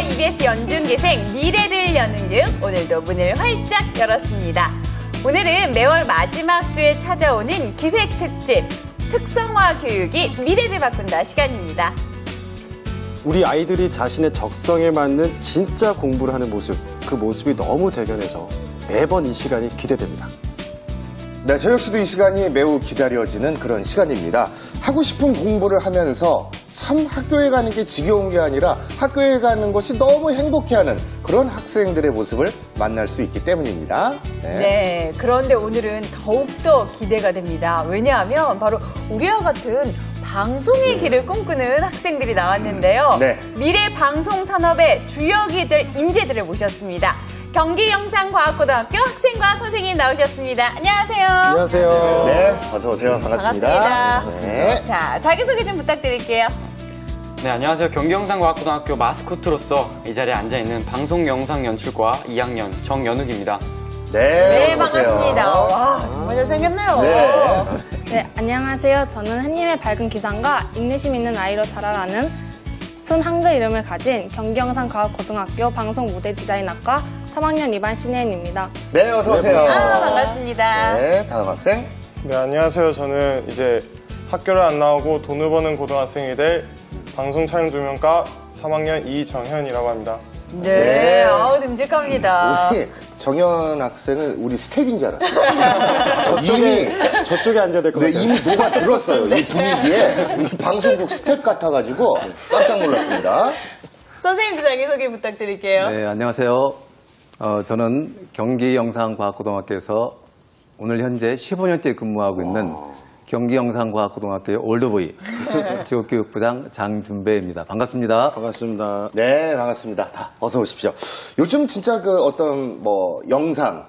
EBS 연중계생 미래를 여는 중 오늘도 문을 활짝 열었습니다. 오늘은 매월 마지막 주에 찾아오는 기획 특집 특성화 교육이 미래를 바꾼다 시간입니다. 우리 아이들이 자신의 적성에 맞는 진짜 공부를 하는 모습, 그 모습이 너무 대견해서 매번 이 시간이 기대됩니다. 네, 저 역시도 이 시간이 매우 기다려지는 그런 시간입니다. 하고 싶은 공부를 하면서 참 학교에 가는 게 지겨운 게 아니라 학교에 가는 것이 너무 행복해하는 그런 학생들의 모습을 만날 수 있기 때문입니다. 네. 네, 그런데 오늘은 더욱더 기대가 됩니다. 왜냐하면 바로 우리와 같은 방송의 길을 꿈꾸는 학생들이 나왔는데요. 네. 미래 방송 산업의 주역이 될 인재들을 모셨습니다. 경기영상과학고등학교 학생과 선생님 나오셨습니다. 안녕하세요. 안녕하세요. 네, 어서 오세요. 반갑습니다. 반갑습니다. 네. 자, 자기소개 좀 부탁드릴게요. 네, 안녕하세요. 경기영상과학고등학교 마스코트로서 이 자리에 앉아 있는 방송영상연출과 2학년 정연욱입니다. 네, 네. 반갑습니다. 와, 정말 잘생겼네요. 네. 네, 안녕하세요. 저는 한님의 밝은 기상과 인내심 있는 아이로 자라라는 순 한글 이름을 가진 경기영상과학고등학교 방송무대 디자인학과 3학년 2반 신혜인입니다. 네, 어서 오세요. 아, 반갑습니다. 네, 다음 학생. 네, 안녕하세요. 저는 이제 학교를 안 나오고 돈을 버는 고등학생이 될 방송 촬영 조명과 3학년 이정현이라고 합니다. 네, 아우, 듬직합니다. 우리 정현 학생은 우리 스태프인 줄 알았어요. 이미 저쪽에 앉아야 될것 네, 같아요. 이미 녹아 들었어요. 이 분위기에 이 방송국 스태프 같아가지고 깜짝 놀랐습니다. 선생님도 자기소개 부탁드릴게요. 네, 안녕하세요. 어, 저는 경기영상과학고등학교에서 오늘 현재 15년째 근무하고 있는 경기영상과학고등학교의 올드보이 직업교육부장 장준배입니다. 반갑습니다. 반갑습니다. 네, 반갑습니다. 다 어서 오십시오. 요즘 진짜 그 어떤 뭐 영상,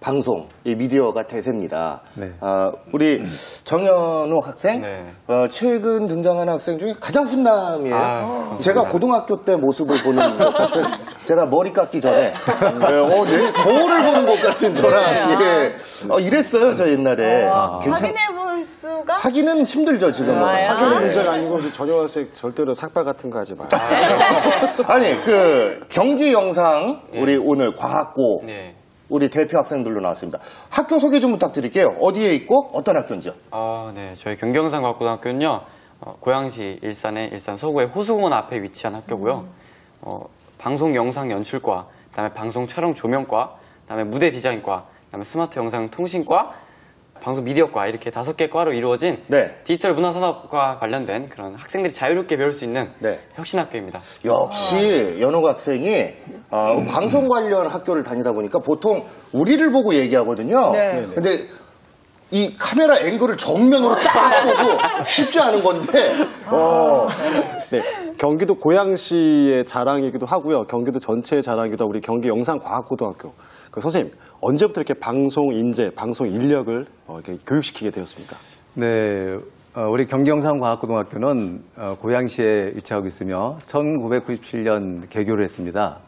방송, 이 미디어가 대세입니다. 네. 아, 우리 정현호 학생, 네. 어, 최근 등장하는 학생 중에 가장 훈남이에요. 아, 제가 고등학교 때 모습을 보는 것 같은, 제가 머리 깎기 전에, 네, 어, 내 거울을 보는 것 같은 저랑, 예. 어, 이랬어요, 저 옛날에. 괜찮, 확인해 볼 수가? 하기는 힘들죠, 지금은. 좋아요. 학교는 네. 문제가 아니고 전혀 학생 절대로 삭발 같은 거 하지 마요. 아니 그 경기 영상 우리 오늘 과학고 네. 우리 대표 학생들로 나왔습니다. 학교 소개 좀 부탁드릴게요. 어디에 있고 어떤 학교인지요? 어, 네, 저희 경기영상과학고등학교는요, 어, 고양시 일산의 일산 서구의 호수공원 앞에 위치한 학교고요. 어, 방송 영상 연출과, 그다음에 방송 촬영 조명과, 그다음에 무대 디자인과, 그다음에 스마트 영상 통신과, 방송 미디어과 이렇게 다섯 개 과로 이루어진 네. 디지털 문화산업과 관련된 그런 학생들이 자유롭게 배울 수 있는 네. 혁신학교입니다. 역시 연호 학생이 어, 방송 관련 학교를 다니다 보니까 보통 우리를 보고 얘기하거든요. 네. 근데 이 카메라 앵글을 정면으로 딱 보고 쉽지 않은 건데 어, 네, 경기도 고양시의 자랑이기도 하고요. 경기도 전체의 자랑이기도 하고 우리 경기 영상과학고등학교. 그 선생님 언제부터 이렇게 방송 인재, 방송 인력을 어, 이렇게 교육시키게 되었습니까? 네, 어, 우리 경기영상과학고등학교는 어, 고양시에 위치하고 있으며 1997년 개교를 했습니다.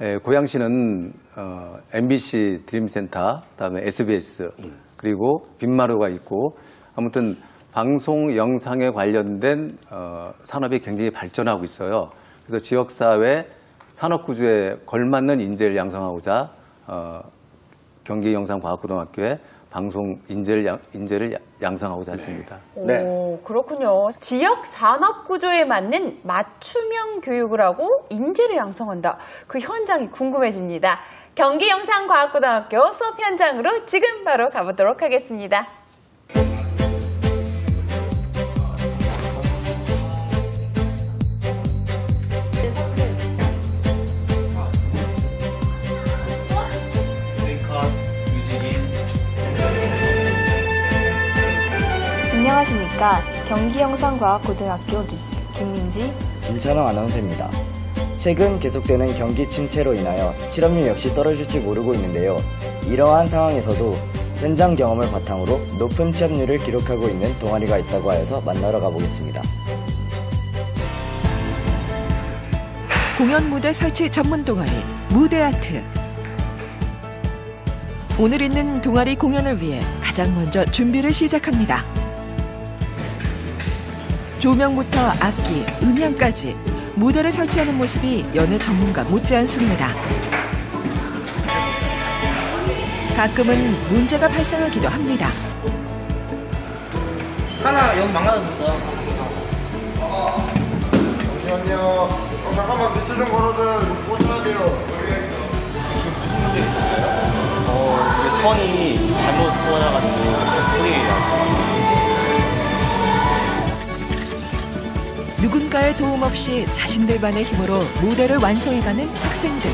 에, 고양시는 어, MBC 드림센터, 그다음에 SBS 그리고 빈마루가 있고 아무튼 방송 영상에 관련된 어, 산업이 굉장히 발전하고 있어요. 그래서 지역사회 산업 구조에 걸맞는 인재를 양성하고자 어, 경기영상과학고등학교에 방송 인재를, 양, 인재를 양성하고자 했습니다. 네. 오, 그렇군요. 지역 산업 구조에 맞는 맞춤형 교육을 하고 인재를 양성한다. 그 현장이 궁금해집니다. 경기영상과학고등학교 수업 현장으로 지금 바로 가보도록 하겠습니다. 안녕하십니까. 경기영상과학고등학교 뉴스 김민지 김찬호 아나운서입니다. 최근 계속되는 경기 침체로 인하여 실업률 역시 떨어질지 모르고 있는데요. 이러한 상황에서도 현장 경험을 바탕으로 높은 취업률을 기록하고 있는 동아리가 있다고 하여서 만나러 가보겠습니다. 공연 무대 설치 전문 동아리 무대 아트. 오늘 있는 동아리 공연을 위해 가장 먼저 준비를 시작합니다. 조명부터 악기, 음향까지 무대를 설치하는 모습이 여느 전문가 못지않습니다. 가끔은 문제가 발생하기도 합니다. 하나 여기 망가졌어. 잠시만요. 어, 잠깐만 밑에 좀 걸어줘요. 꽂아야 돼요. 어, 선이 잘못 꽂아가지고 소리가 누군가의 도움 없이 자신들만의 힘으로 무대를 완성해가는 학생들.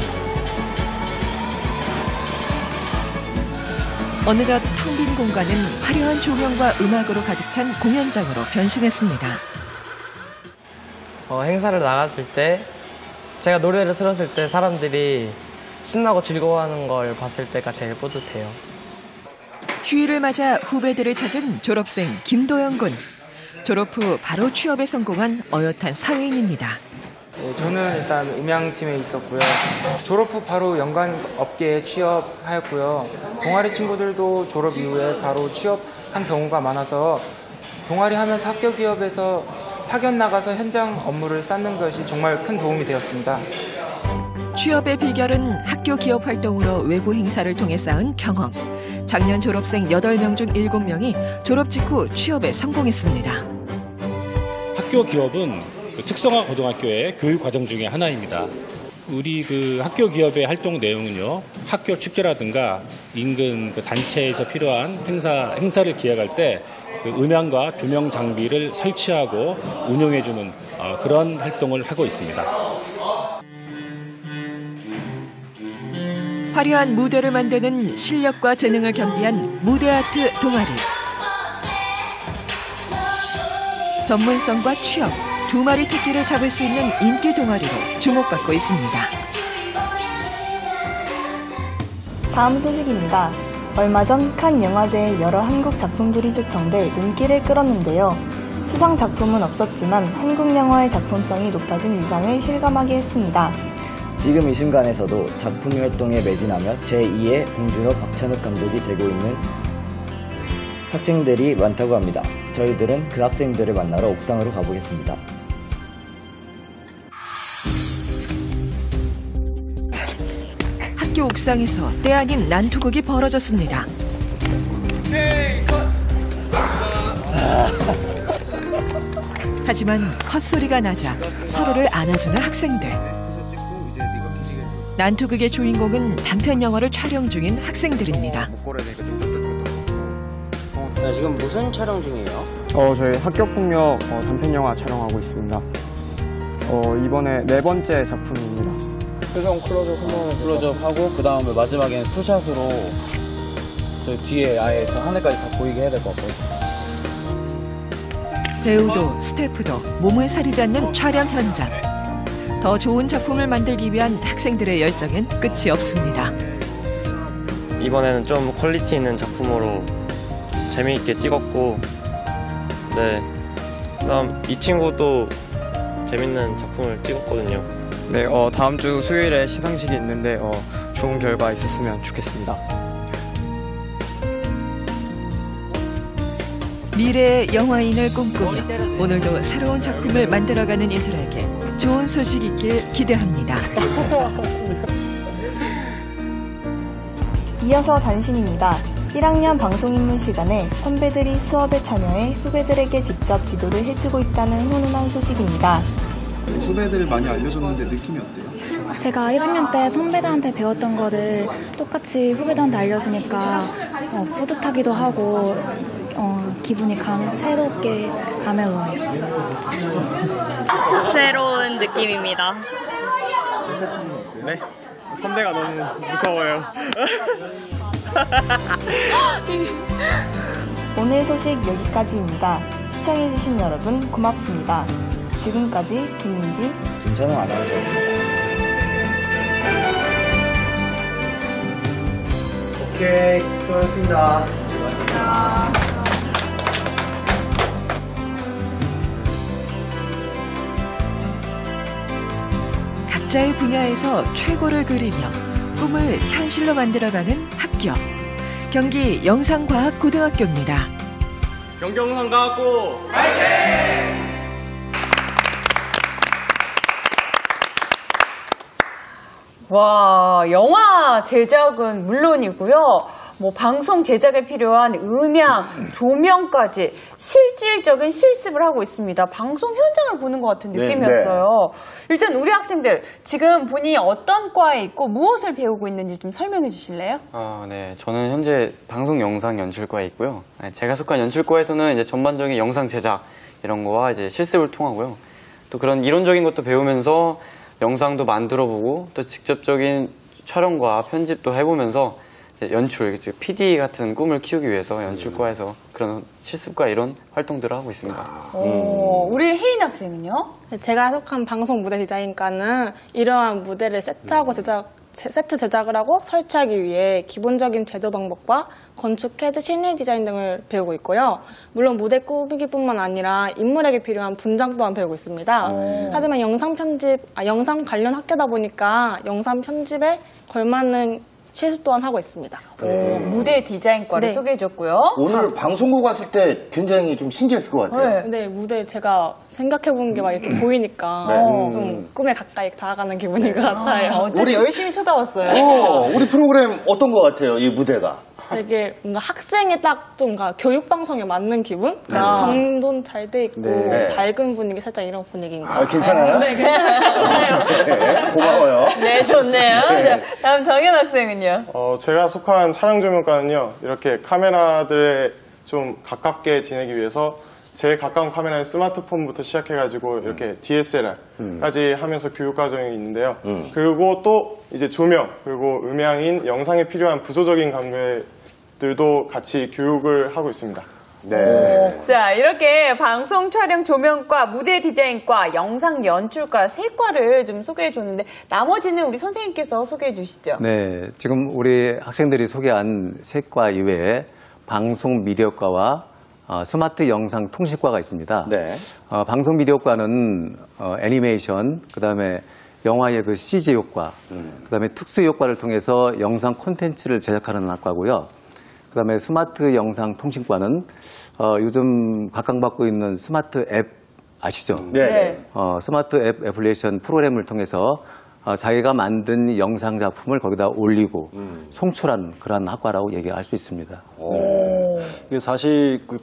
어느덧 텅 빈 공간은 화려한 조명과 음악으로 가득 찬 공연장으로 변신했습니다. 어, 행사를 나갔을 때 제가 노래를 들었을 때 사람들이 신나고 즐거워하는 걸 봤을 때가 제일 뿌듯해요. 휴일을 맞아 후배들을 찾은 졸업생 김도영 군. 졸업 후 바로 취업에 성공한 어엿한 사회인입니다. 네, 저는 일단 음향팀에 있었고요. 졸업 후 바로 연관 업계에 취업하였고요. 동아리 친구들도 졸업 이후에 바로 취업한 경우가 많아서 동아리 하면서 학교 기업에서 파견 나가서 현장 업무를 쌓는 것이 정말 큰 도움이 되었습니다. 취업의 비결은 학교 기업 활동으로 외부 행사를 통해 쌓은 경험. 작년 졸업생 8명 중 7명이 졸업 직후 취업에 성공했습니다. 학교 기업은 그 특성화 고등학교의 교육 과정 중에 하나입니다. 우리 그 학교 기업의 활동 내용은요, 학교 축제라든가 인근 그 단체에서 필요한 행사, 행사를 기획할 때 그 음향과 조명 장비를 설치하고 운영해주는 어, 그런 활동을 하고 있습니다. 화려한 무대를 만드는 실력과 재능을 겸비한 무대 아트 동아리. 전문성과 취업, 두 마리 토끼를 잡을 수 있는 인기 동아리로 주목받고 있습니다. 다음 소식입니다. 얼마 전 칸 영화제에 여러 한국 작품들이 초청돼 눈길을 끌었는데요. 수상 작품은 없었지만 한국 영화의 작품성이 높아진 위상을 실감하게 했습니다. 지금 이 순간에서도 작품 활동에 매진하며 제2의 봉준호 박찬욱 감독이 되고 있는 학생들이 많다고 합니다. 저희들은 그 학생들을 만나러 옥상으로 가보겠습니다. 학교 옥상에서 때 아닌 난투극이 벌어졌습니다. 하지만 컷소리가 나자 서로를 안아주는 학생들. 난투극의 주인공은 단편 영화를 촬영 중인 학생들입니다. 네, 지금 무슨 촬영 중이에요? 어, 저희 학교폭력 어, 단편영화 촬영하고 있습니다. 어, 이번에 네 번째 작품입니다. 표정 클로즈업 한번 클로즈업 하고 그 다음에 마지막에는 two shot으로 저 뒤에 아예 저 하늘까지 다 보이게 해야 될 것 같거든요. 배우도 스태프도 몸을 사리지 않는 촬영 현장. 더 좋은 작품을 만들기 위한 학생들의 열정은 끝이 없습니다. 이번에는 좀 quality 있는 작품으로 재미있게 찍었고 네 그다음 이 친구도 재밌는 작품을 찍었거든요. 네, 어, 다음 주 수요일에 시상식이 있는데 어, 좋은 결과 있었으면 좋겠습니다. 미래의 영화인을 꿈꾸며 오늘도 새로운 작품을 만들어가는 이들에게 좋은 소식 있길 기대합니다. 이어서 단신입니다. 1학년 방송인문 시간에 선배들이 수업에 참여해 후배들에게 직접 지도를 해주고 있다는 훈훈한 소식입니다. 후배들 많이 알려줬는데 느낌이 어때요? 제가 1학년 때 선배들한테 배웠던 거를 똑같이 후배들한테 알려주니까 어, 뿌듯하기도 하고 어, 기분이 감, 새롭게 가면서요. 새로운 느낌입니다. 네? 선배가 너무 무서워요. 오늘 소식 여기까지입니다. 시청해주신 여러분 고맙습니다. 지금까지 김민지, 김찬호 아나운서였습니다. 오케이, 수고하셨습니다. 각자의 분야에서 최고를 그리며 꿈을 현실로 만들어가는 합격. 경기 영상과학고등학교입니다. 경경상과학고 파이팅! 와, 영화 제작은 물론이고요. 뭐 방송 제작에 필요한 음향, 조명까지 실질적인 실습을 하고 있습니다. 방송 현장을 보는 것 같은 네, 느낌이었어요. 일단 우리 학생들 지금 본인이 어떤 과에 있고 무엇을 배우고 있는지 좀 설명해 주실래요? 어, 네. 저는 현재 방송 영상 연출과에 있고요. 네, 제가 속한 연출과에서는 이제 전반적인 영상 제작 이런 거와 이제 실습을 통하고요. 또 그런 이론적인 것도 배우면서 영상도 만들어 보고 또 직접적인 촬영과 편집도 해보면서 연출, PD 같은 꿈을 키우기 위해서 연출과에서 그런 실습과 이런 활동들을 하고 있습니다. 어, 우리 혜인 학생은요? 네, 제가 속한 방송 무대 디자인과는 이러한 무대를 세트하고 제작 제- 세트 제작을 하고 설치하기 위해 기본적인 제도 방법과 건축 캐드 실내 디자인 등을 배우고 있고요. 물론 무대 꾸미기뿐만 아니라 인물에게 필요한 분장 또한 배우고 있습니다. 하지만 영상 편집, 아, 영상 관련 학교다 보니까 영상 편집에 걸맞는 실습 또한 하고 있습니다. 오, 무대 디자인과를 네. 소개해 줬고요. 오늘 방송국 왔을 때 굉장히 좀 신기했을 것 같아요. 네, 무대 제가 생각해 본 게 막 이렇게 보이니까 네. 어, 좀 꿈에 가까이 다가가는 기분인 것 같아요. 어쨌든 우리- 열심히 쳐다봤어요. 어, 우리 프로그램 어떤 것 같아요, 이 무대가? 되게 뭔가 학생의 딱좀 교육 방송에 맞는 기분? 그러니까 아. 정돈 잘 돼 있고 네. 밝은 분위기 살짝 이런 분위기인 것 아, 괜찮아요? 네, 괜찮아요. 네, 고마워요. 네, 좋네요. 네. 자, 다음 정현 학생은요? 어, 제가 속한 촬영 조명과는요, 이렇게 카메라들에 좀 가깝게 지내기 위해서 제일 가까운 카메라는 스마트폰부터 시작해가지고 이렇게 DSLR까지 하면서 교육 과정이 있는데요. 그리고 또 이제 조명, 그리고 음향인 영상에 필요한 부수적인 감각 들도 같이 교육을 하고 있습니다. 네. 자, 이렇게 방송 촬영 조명과 무대 디자인과 영상 연출과 세 과를 좀 소개해 줬는데 나머지는 우리 선생님께서 소개해 주시죠. 네, 지금 우리 학생들이 소개한 세 과 이외에 방송 미디어과와 어, 스마트 영상 통신과가 있습니다. 네. 어, 방송 미디어과는 어, 애니메이션, 그다음에 영화의 그 CG 효과, 그다음에 특수 효과를 통해서 영상 콘텐츠를 제작하는 학과고요. 그다음에 스마트 영상 통신과는 어, 요즘 각광받고 있는 스마트 앱 아시죠? 네. 네. 어, 스마트 앱 애플리케이션 프로그램을 통해서 어, 자기가 만든 영상 작품을 거기다 올리고 송출한 그러한 학과라고 얘기할 수 있습니다. 이게 사실 그